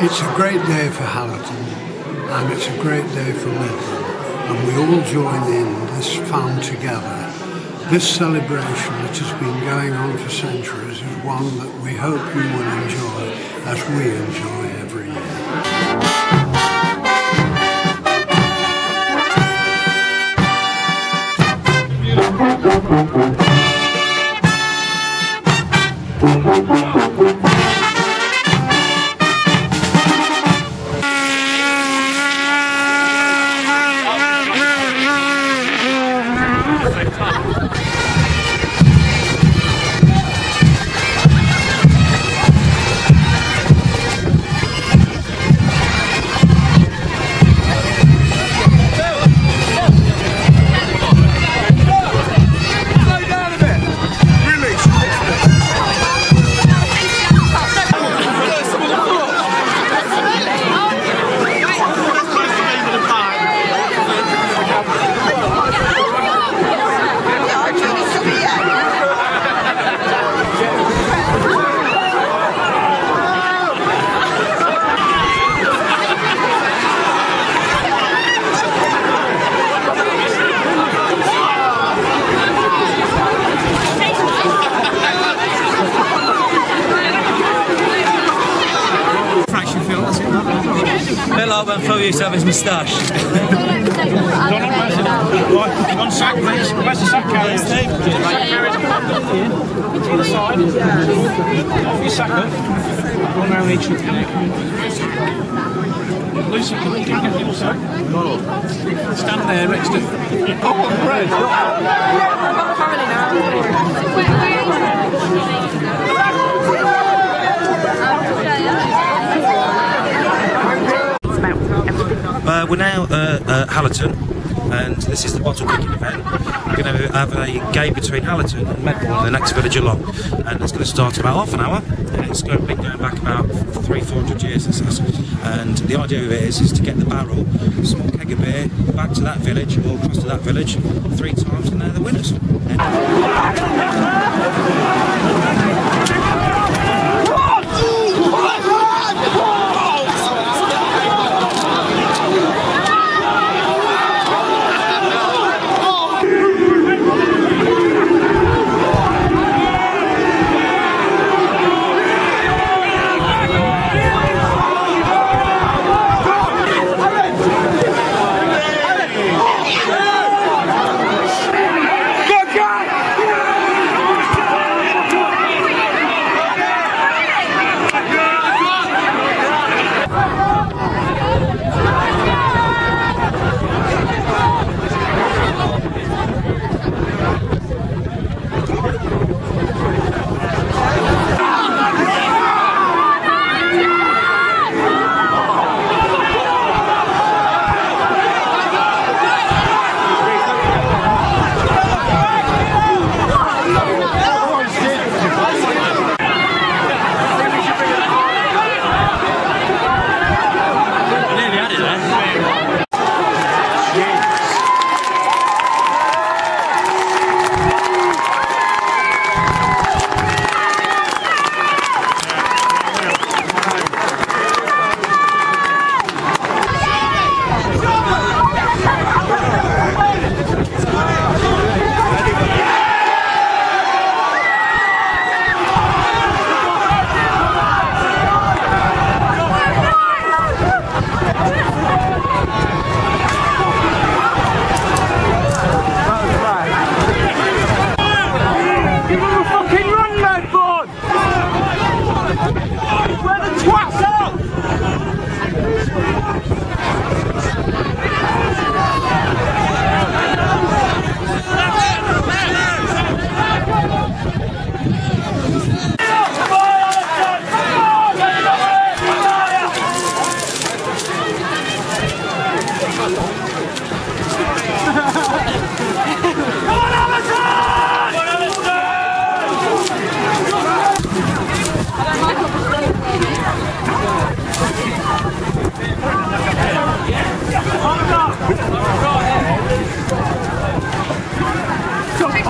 It's a great day for Hallaton and it's a great day for Midland and we all join in this fun together. This celebration that has been going on for centuries is one that we hope you will enjoy as we enjoy every year. Fraction Bill Owen, Phil used to have his moustache. Donald, where's it? Right, one sack, please. Where's the sack carrier? Sack carrier. To the side. Off your sack up. One round each. Lucy, can you get your sack? Stand there next to... Oh, great. Uh, we're now uh, at Hallaton, and this is the bottle kicking event. We're going to have a game between Hallaton and Medbourne, the next village along, and it's going to start about half an hour. And it's going, been going back about three, four hundred years. And the idea of it is, is to get the barrel, small keg of beer, back to that village or across to that village three times, and they're the winners. Good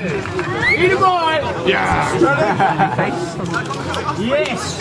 Eat a boy! Yeah! yes!